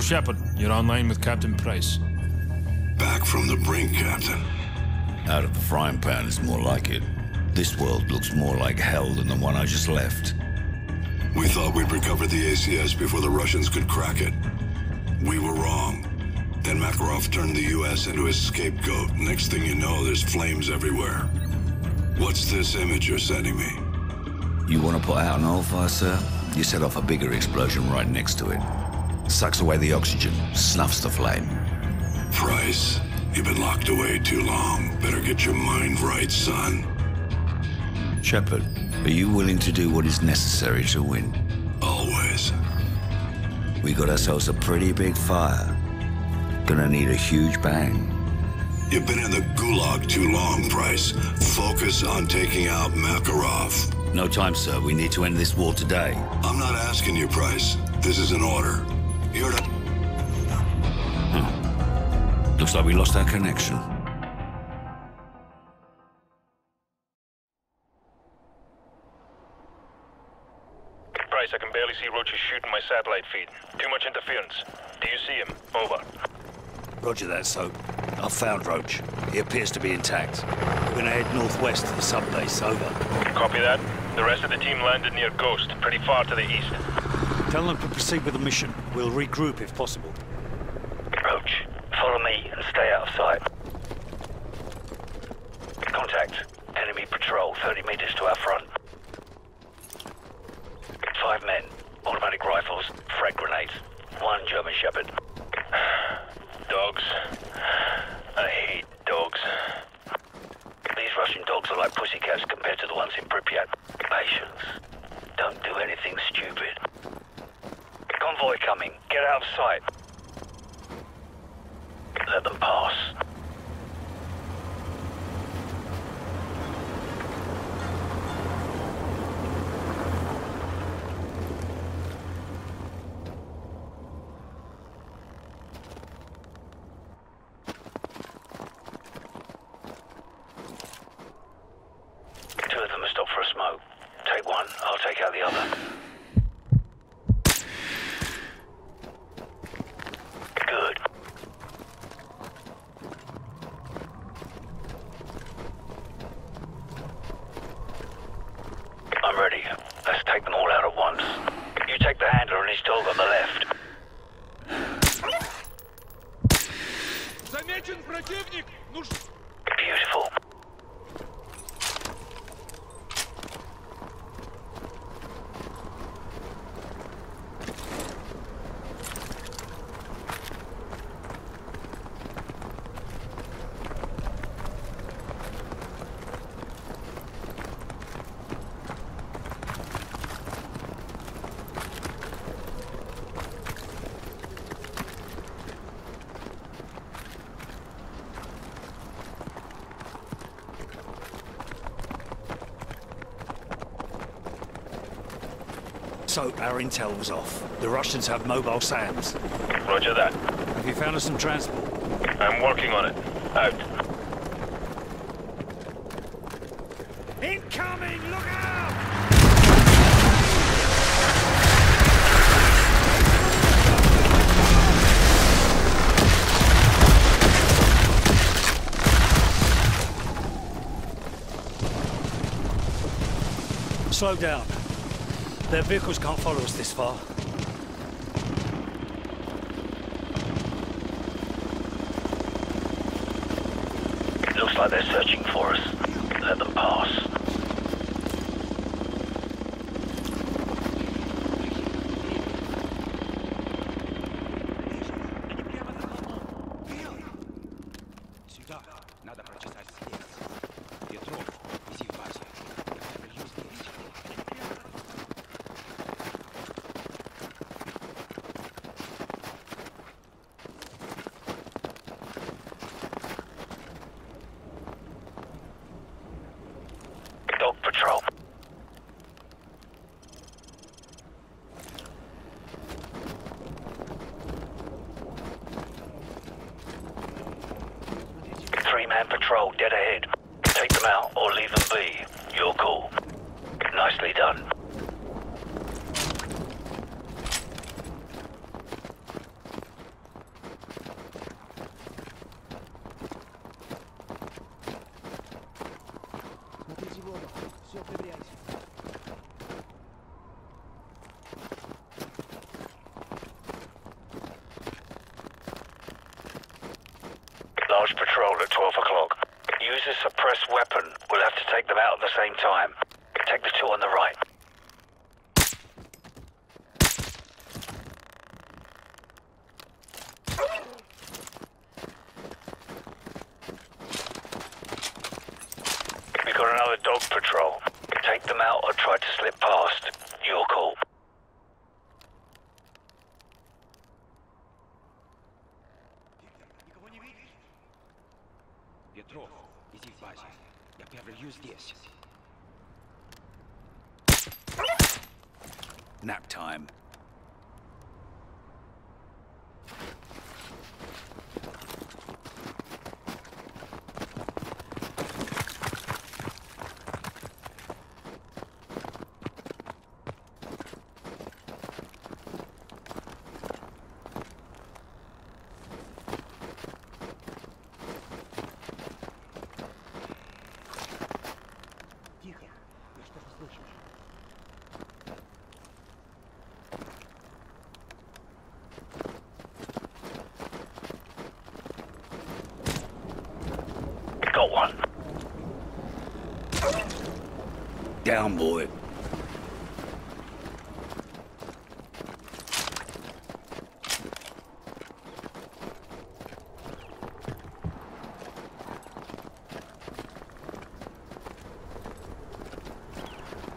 General Shepherd, you're online with Captain Price. Back from the brink, Captain. Out of the frying pan is more like it. This world looks more like hell than the one I just left. We thought we'd recovered the ACS before the Russians could crack it. We were wrong. Then Makarov turned the US into his scapegoat. Next thing you know, there's flames everywhere. What's this image you're sending me? You want to put out an oil fire, sir? You set off a bigger explosion right next to it. Sucks away the oxygen, snuffs the flame. Price, you've been locked away too long. Better get your mind right, son. Shepherd, are you willing to do what is necessary to win? Always. We got ourselves a pretty big fire. Gonna need a huge bang. You've been in the gulag too long, Price. Focus on taking out Makarov. No time, sir. We need to end this war today. I'm not asking you, Price. This is an order. You're to... Hmm. Looks like we lost our connection. Price, I can barely see Roach shooting my satellite feed. Too much interference. Do you see him? Over. Roger that, Soap. I've found Roach. He appears to be intact. We're gonna head northwest to the subbase. Over. Copy that. The rest of the team landed near Ghost, pretty far to the east. Tell them to proceed with the mission. We'll regroup if possible. Roach, follow me and stay out of sight. Contact. Enemy patrol 30 meters to our front. Five men. Automatic rifles. Frag grenades. One German Shepherd. Dogs. Soap, our intel was off. The Russians have mobile SAMs. Roger that. Have you found us some transport? I'm working on it. Out. Incoming! Look out! Slow down. Their vehicles can't follow us this far. Looks like they're searching for us. Let them pass. Large patrol at 12 o'clock. Use a suppressed weapon. We'll have to take them out at the same time. Take the two on the right. We got another dog patrol. Take them out or try to slip past. Your call. Down, boy.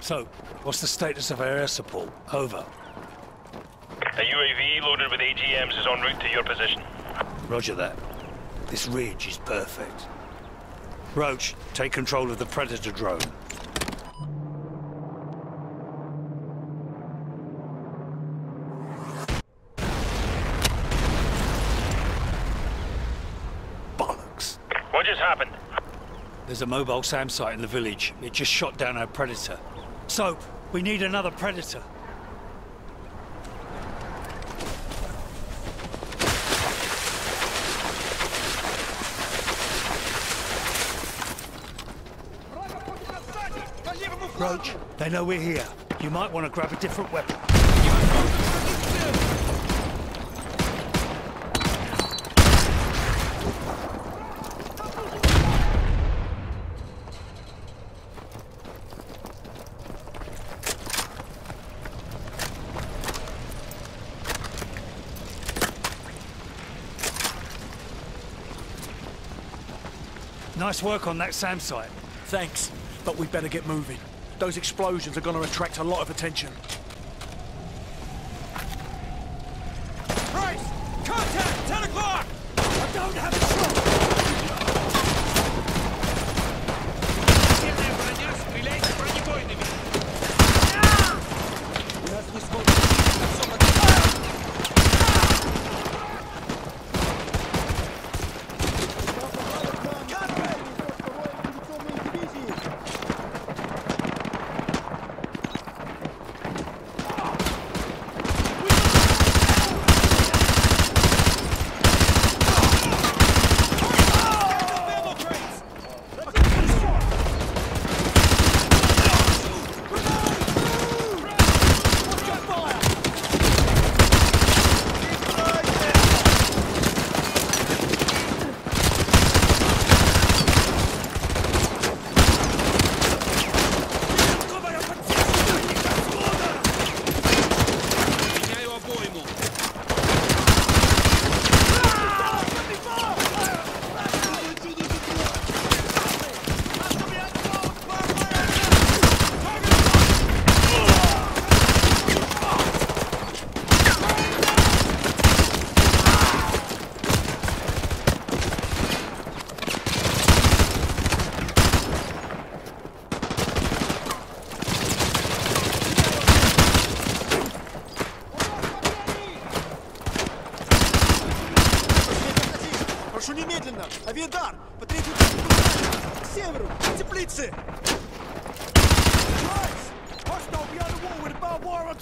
So, what's the status of our air support? Over. A UAV loaded with AGMs is en route to your position. Roger that. This ridge is perfect. Roach, take control of the Predator drone. What just happened? There's a mobile SAM site in the village. It just shot down our Predator. Soap, we need another Predator. Roach, they know we're here. You might want to grab a different weapon. Nice work on that SAM site. Thanks, but we better get moving. Those explosions are going to attract a lot of attention.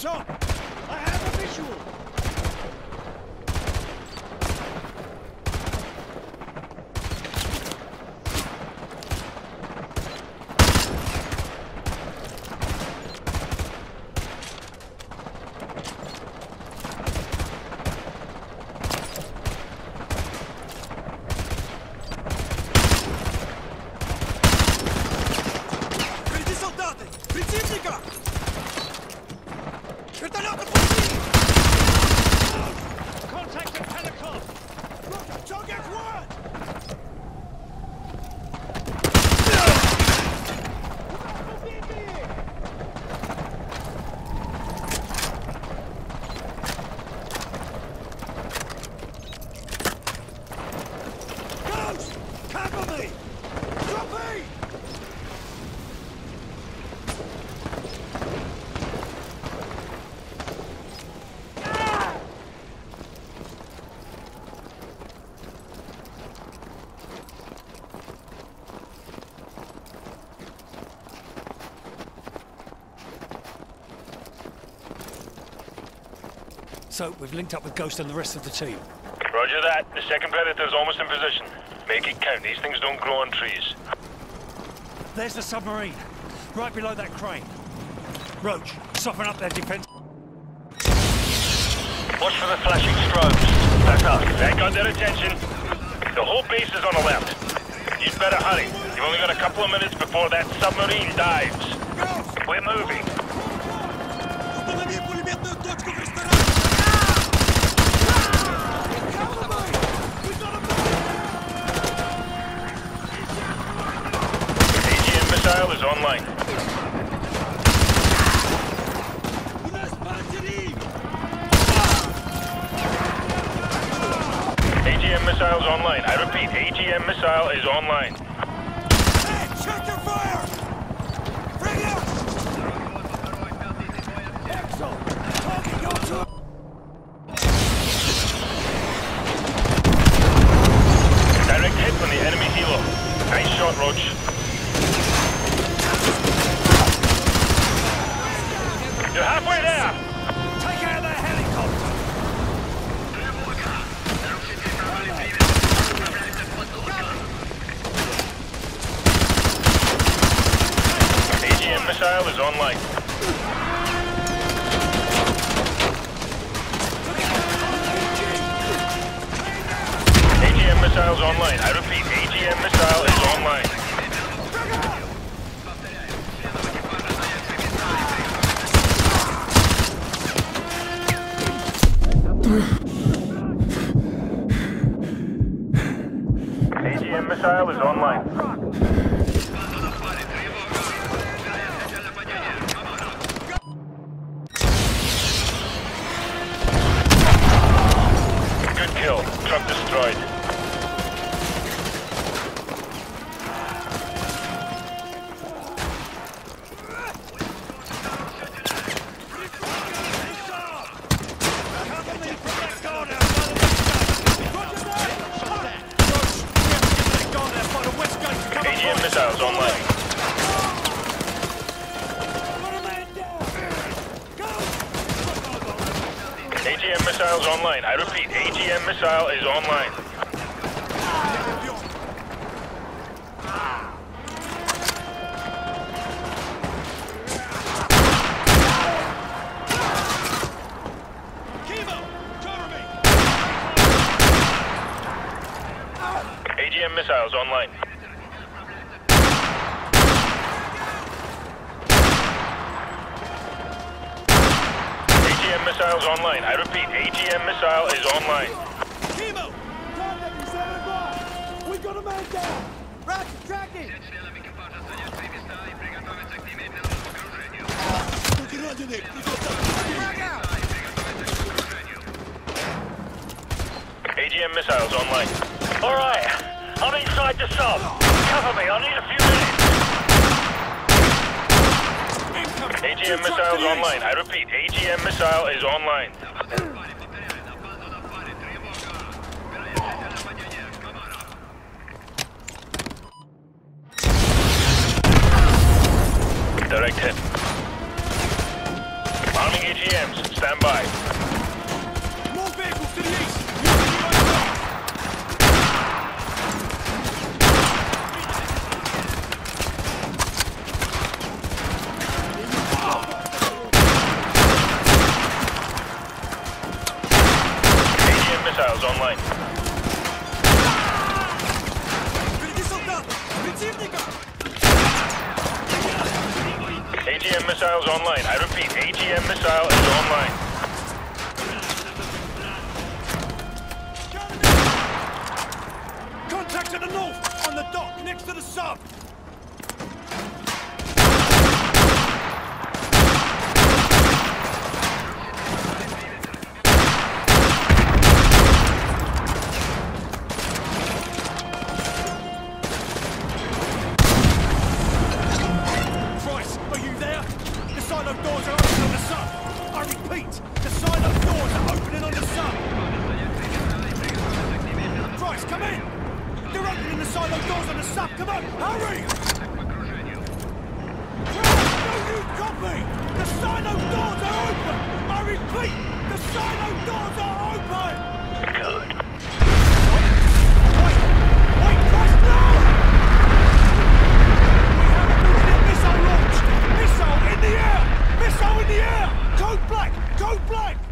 Top! I have a visual! So, we've linked up with Ghost and the rest of the team. Roger that. The second predator's almost in position. Make it count. These things don't grow on trees. There's the submarine, right below that crane. Roach, soften up their defense. Watch for the flashing strobes. That's us. That got their attention. The whole base is on alert. You'd better hurry. You've only got a couple of minutes before that submarine dives. We're moving. Online. I repeat, AGM missile is online. Hey, check your fire! Bring it! Two! Direct hit on the enemy helo. Nice shot, Roach. Missile is online. AGM missile's online. I repeat, AGM missile is online. AGM missile is online. AGM missiles online. I repeat, AGM missile is online. AGM missiles online. AGM missiles online. I repeat, AGM missile is online. Chemo! Contact you, 7 o'clock! We got a man down! Roger, tracking! Раненый! Frag out! AGM missiles online. All right, I'm inside the sub. Cover me. I need a few minutes. AGM missiles online. I repeat, AGM missile is online. Direct hit. Arming AGMs. Stand by. AGM missiles online. I repeat, AGM missile is online. Contact to the north! On the dock, next to the sub! Silo doors are open on the sub! I repeat, the silo doors are opening on the sub! Price, come in! They're opening the silo doors on the sub! Come on, hurry! Cold Black!